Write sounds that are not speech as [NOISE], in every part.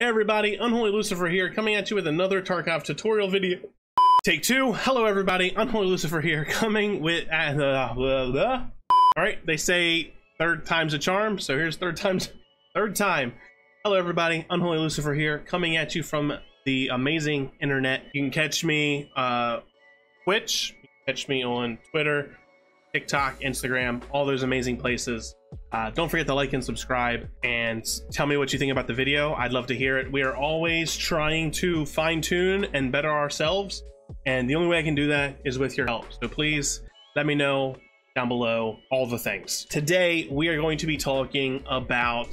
Everybody, Unholy Lucifer here, coming at you with another Tarkov tutorial video. Take two. Hello everybody, Unholy Lucifer here, coming with... Uh, blah, blah. Alright, they say third time's a charm, so here's third time's... Third time. Hello everybody, Unholy Lucifer here, coming at you from the amazing internet. You can catch me uh, Twitch, catch me on Twitter, TikTok, Instagram, all those amazing places. Uh, don't forget to like and subscribe and tell me what you think about the video. I'd love to hear it. We are always trying to fine tune and better ourselves. And the only way I can do that is with your help. So please let me know down below all the things. Today, we are going to be talking about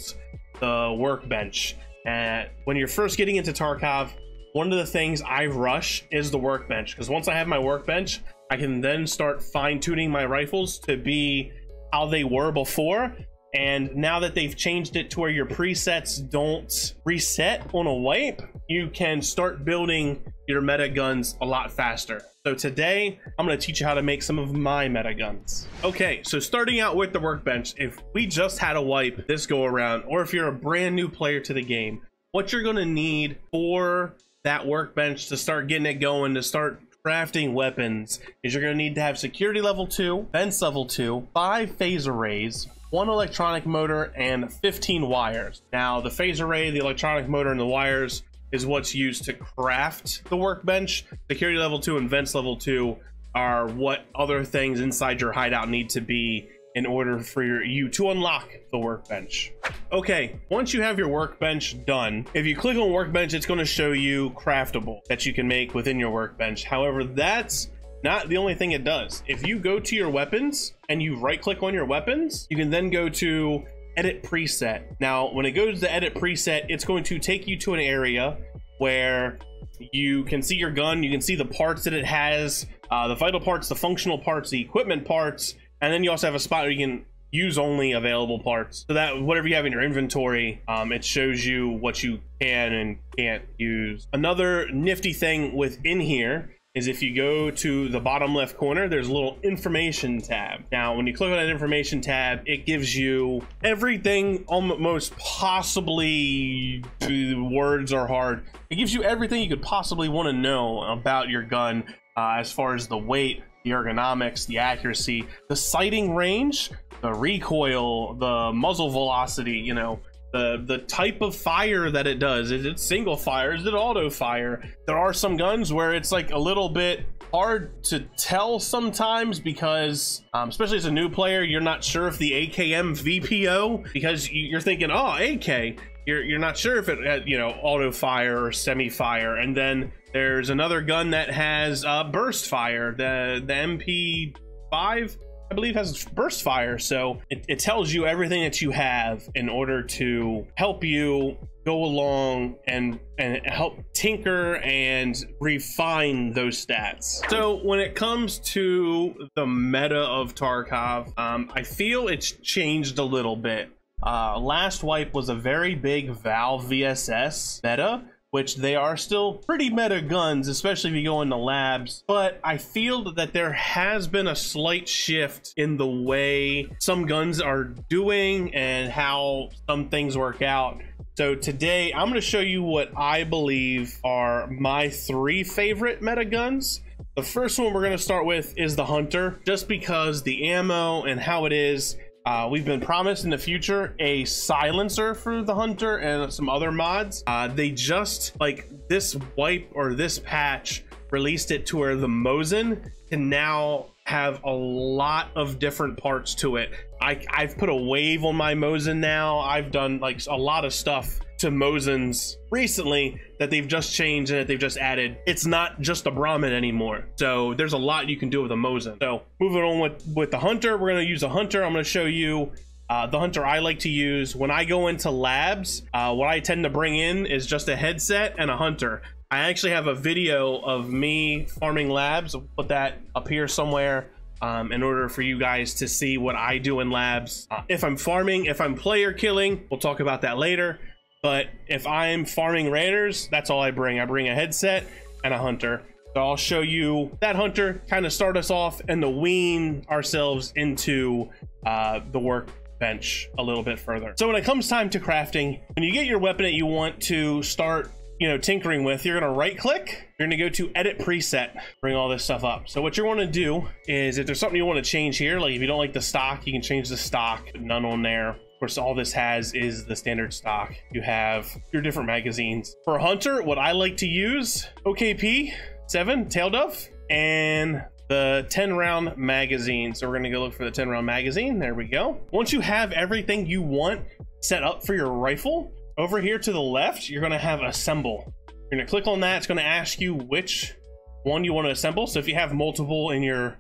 the workbench. And when you're first getting into Tarkov, one of the things I rush is the workbench. Because once I have my workbench, I can then start fine tuning my rifles to be how they were before. And now that they've changed it to where your presets don't reset on a wipe, you can start building your meta guns a lot faster. So today, I'm gonna teach you how to make some of my meta guns. Okay, so starting out with the workbench, if we just had a wipe this go around, or if you're a brand new player to the game, what you're gonna need for that workbench to start getting it going, to start crafting weapons is you're going to need to have security level 2, fence level 2, 5 phase arrays, one electronic motor, and 15 wires. Now, the phase array, the electronic motor, and the wires is what's used to craft the workbench. Security level 2 and vents level 2 are what other things inside your hideout need to be in order for your, you to unlock the workbench. Okay, once you have your workbench done, if you click on workbench, it's going to show you craftable that you can make within your workbench. However, that's not the only thing it does. If you go to your weapons and you right click on your weapons, you can then go to edit preset. Now, when it goes to edit preset, it's going to take you to an area where you can see your gun, you can see the parts that it has, uh, the vital parts, the functional parts, the equipment parts, and then you also have a spot where you can use only available parts. So that whatever you have in your inventory um, it shows you what you can and can't use. Another nifty thing within here is if you go to the bottom left corner there's a little information tab. Now when you click on that information tab it gives you everything almost possibly the words are hard. It gives you everything you could possibly want to know about your gun uh, as far as the weight the ergonomics, the accuracy, the sighting range, the recoil, the muzzle velocity, you know, the the type of fire that it does. Is it single fire? Is it auto fire? There are some guns where it's like a little bit hard to tell sometimes because um, especially as a new player you're not sure if the AKM VPO because you're thinking oh AK you're, you're not sure if it you know auto fire or semi fire and then there's another gun that has uh, burst fire. The the MP5, I believe, has burst fire. So it, it tells you everything that you have in order to help you go along and and help tinker and refine those stats. So when it comes to the meta of Tarkov, um, I feel it's changed a little bit. Uh, last wipe was a very big Val VSS meta which they are still pretty meta guns, especially if you go into labs. But I feel that there has been a slight shift in the way some guns are doing and how some things work out. So today I'm going to show you what I believe are my three favorite meta guns. The first one we're going to start with is the Hunter, just because the ammo and how it is uh, we've been promised in the future a silencer for the hunter and some other mods. Uh, they just like this wipe or this patch released it to where the Mosin can now have a lot of different parts to it. I, I've put a wave on my Mosin now. I've done like a lot of stuff to Mosins recently that they've just changed and that they've just added. It's not just a Brahmin anymore. So there's a lot you can do with a Mosin. So moving on with, with the Hunter, we're going to use a Hunter. I'm going to show you uh, the hunter I like to use when I go into labs, uh, what I tend to bring in is just a headset and a hunter. I actually have a video of me farming labs. I'll put that up here somewhere um, in order for you guys to see what I do in labs. Uh, if I'm farming, if I'm player killing, we'll talk about that later. But if I'm farming raiders, that's all I bring. I bring a headset and a hunter. So I'll show you that hunter, kind of start us off and to wean ourselves into uh, the work bench a little bit further. So when it comes time to crafting, when you get your weapon that you want to start you know, tinkering with, you're gonna right click, you're gonna go to edit preset, bring all this stuff up. So what you wanna do is if there's something you wanna change here, like if you don't like the stock, you can change the stock, none on there. Of course, all this has is the standard stock. You have your different magazines. For Hunter, what I like to use, OKP 7 Tail Dove, and the 10 round magazine. So we're gonna go look for the 10 round magazine. There we go. Once you have everything you want set up for your rifle, over here to the left, you're gonna have assemble. You're gonna click on that. It's gonna ask you which one you want to assemble. So if you have multiple in your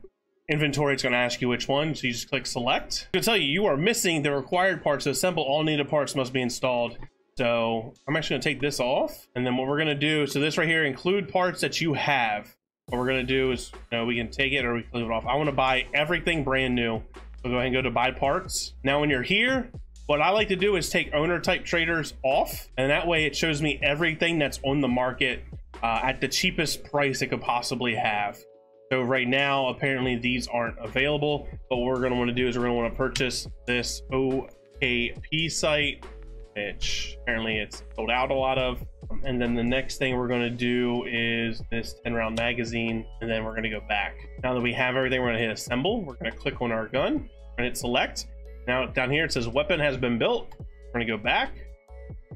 inventory, it's gonna ask you which one. So you just click select. Gonna tell you you are missing the required parts to assemble. All needed parts must be installed. So I'm actually gonna take this off. And then what we're gonna do, so this right here, include parts that you have. What we're gonna do is, you know, we can take it or we can leave it off. I wanna buy everything brand new. So go ahead and go to buy parts. Now when you're here, what I like to do is take owner type traders off, and that way it shows me everything that's on the market uh, at the cheapest price it could possibly have. So right now, apparently these aren't available, but what we're gonna wanna do is we're gonna wanna purchase this OKP site, which apparently it's sold out a lot of. Um, and then the next thing we're gonna do is this 10 round magazine, and then we're gonna go back. Now that we have everything, we're gonna hit assemble. We're gonna click on our gun and hit select. Now down here it says weapon has been built. We're gonna go back.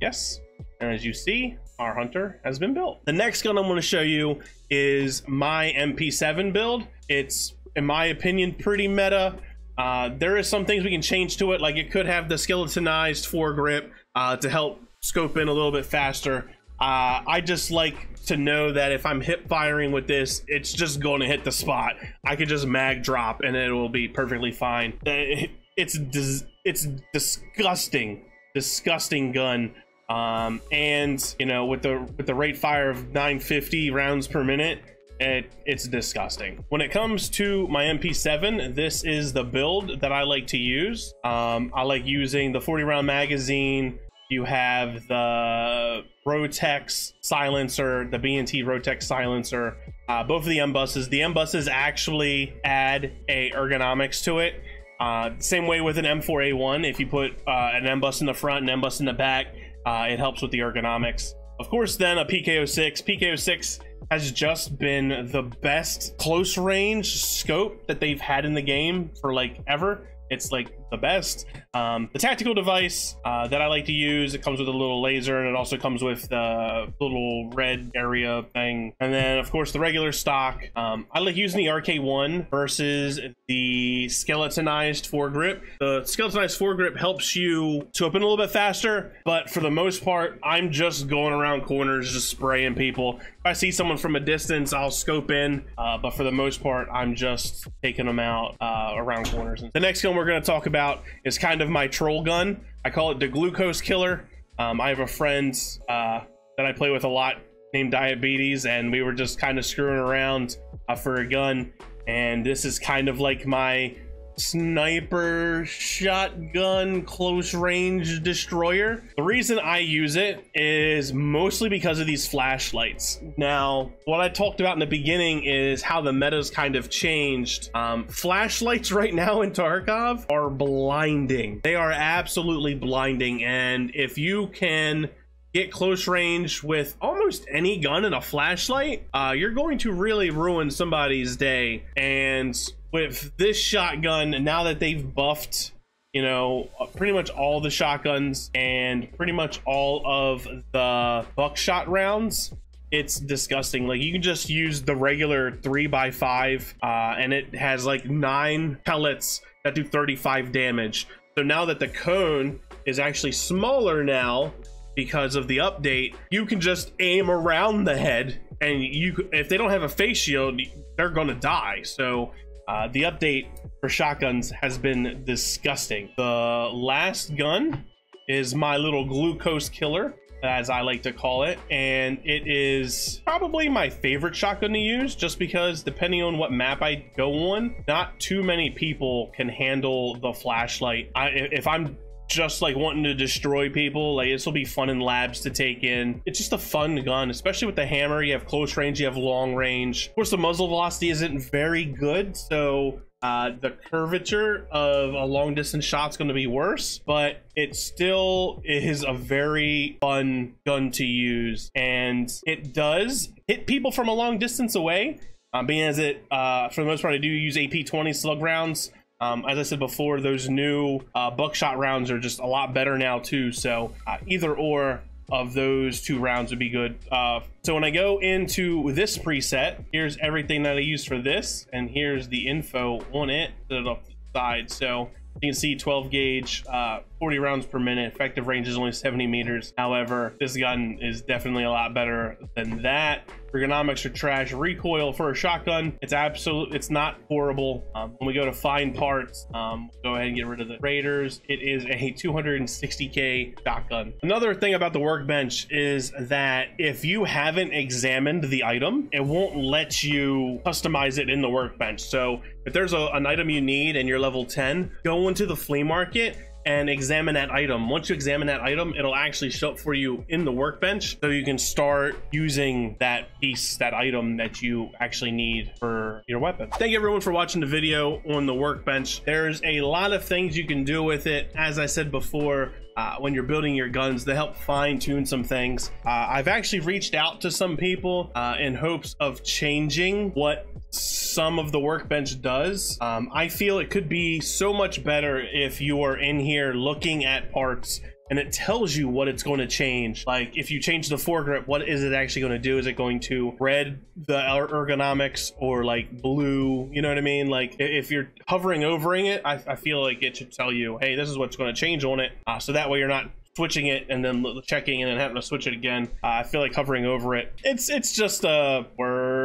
Yes. And as you see, our hunter has been built. The next gun I'm going to show you is my MP7 build. It's, in my opinion, pretty meta. Uh, there is some things we can change to it, like it could have the skeletonized foregrip uh, to help scope in a little bit faster. Uh, I just like to know that if I'm hip firing with this, it's just going to hit the spot. I could just mag drop and it will be perfectly fine. it's dis- it's disgusting, disgusting gun. Um, and you know, with the with the rate fire of 950 rounds per minute, it it's disgusting. When it comes to my MP7, this is the build that I like to use. Um, I like using the 40 round magazine. You have the Rotex silencer, the B&T Rotex silencer, uh, both of the M buses. The M buses actually add a ergonomics to it uh, same way with an M4A1, if you put uh, an M bus in the front and M bus in the back, uh, it helps with the ergonomics. Of course, then a PK06. PK06 has just been the best close range scope that they've had in the game for like ever. It's like the best. Um, the tactical device uh, that I like to use, it comes with a little laser and it also comes with the little red area thing. And then of course the regular stock. Um, I like using the RK1 versus the skeletonized foregrip. The skeletonized foregrip helps you to open a little bit faster, but for the most part, I'm just going around corners, just spraying people. If I see someone from a distance, I'll scope in, uh, but for the most part, I'm just taking them out uh, around corners. The next gun we're going to talk about about is kind of my troll gun. I call it the glucose killer. Um, I have a friend uh, that I play with a lot named Diabetes, and we were just kind of screwing around uh, for a gun. And this is kind of like my sniper shotgun close range destroyer. The reason I use it is mostly because of these flashlights. Now, what I talked about in the beginning is how the meta's kind of changed. Um, flashlights [LAUGHS] right now in Tarkov are blinding. They are absolutely blinding. And if you can get close range with almost any gun and a flashlight, uh, you're going to really ruin somebody's day. And with this shotgun, now that they've buffed, you know, pretty much all the shotguns and pretty much all of the buckshot rounds, it's disgusting. Like you can just use the regular three by five, uh, and it has like nine pellets that do 35 damage. So now that the cone is actually smaller now because of the update, you can just aim around the head, and you if they don't have a face shield, they're gonna die. So uh, the update for shotguns has been disgusting. The last gun is my little glucose killer, as I like to call it, and it is probably my favorite shotgun to use just because depending on what map I go on, not too many people can handle the flashlight. I, if I'm just like wanting to destroy people. Like this will be fun in labs to take in. It's just a fun gun, especially with the hammer. You have close range, you have long range. Of course, the muzzle velocity isn't very good, so Uh, the curvature of a long distance shot's going to be worse, but it still is a very fun gun to use, and it does hit people from a long distance away. Um, being as it, uh, for the most part, I do use AP20 slug rounds. Um, as I said before, those new uh, buckshot rounds are just a lot better now too. So uh, either or of those two rounds would be good. Uh, so when I go into this preset, here's everything that I use for this, and here's the info on it, it off the side. So you can see 12 gauge, uh, 40 rounds per minute. Effective range is only 70 meters. However, this gun is definitely a lot better than that. Ergonomics are trash. Recoil for a shotgun, it's absolute. It's not horrible. Um, when we go to find parts, um, go ahead and get rid of the Raiders. It is a 260k shotgun. Another thing about the workbench is that if you haven't examined the item, it won't let you customize it in the workbench. So if there's a, an item you need and you're level 10, go into the flea market and examine that item. Once you examine that item, it'll actually show up for you in the workbench so you can start using that piece, that item that you actually need for your weapon. Thank you everyone for watching the video on the workbench. There's a lot of things you can do with it. As I said before, uh, when you're building your guns to help fine tune some things. Uh, I've actually reached out to some people uh, in hopes of changing what some of the workbench does. Um, I feel it could be so much better if you are in here looking at parts and it tells you what it's going to change. Like if you change the foregrip, what is it actually going to do? Is it going to red the er-, ergonomics or like blue? You know what I mean? Like if you're hovering overing it, I, I feel like it should tell you, hey, this is what's going to change on it. Uh, so that way you're not switching it and then checking and then having to switch it again. Uh, I feel like hovering over it. It's it's just uh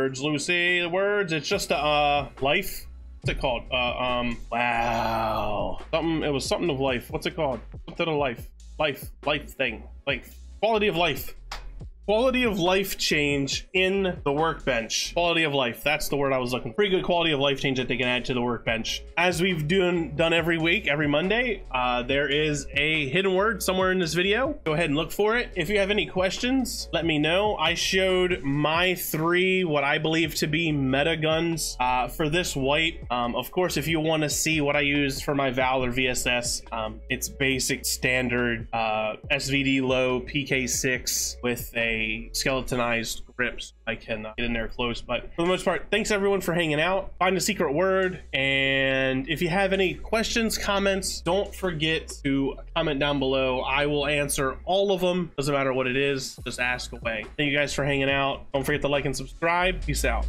words, Lucy. The words. It's just a uh, life. What's it called? Uh, um. Wow. Something. It was something of life. What's it called? Something of life. Life. Life thing. Life. Quality of life. Quality of life change in the workbench. Quality of life, that's the word I was looking for. Pretty good quality of life change that they can add to the workbench. As we've done, done every week, every Monday, uh, there is a hidden word somewhere in this video. Go ahead and look for it. If you have any questions, let me know. I showed my three, what I believe to be meta guns uh, for this white Um, of course, if you want to see what I use for my Valor VSS, um, it's basic standard uh, SVD low PK6 with a skeletonized grips. I can uh, get in there close, but for the most part, thanks everyone for hanging out. Find a secret word, and if you have any questions, comments, don't forget to comment down below. I will answer all of them. Doesn't matter what it is, just ask away. Thank you guys for hanging out. Don't forget to like and subscribe. Peace out.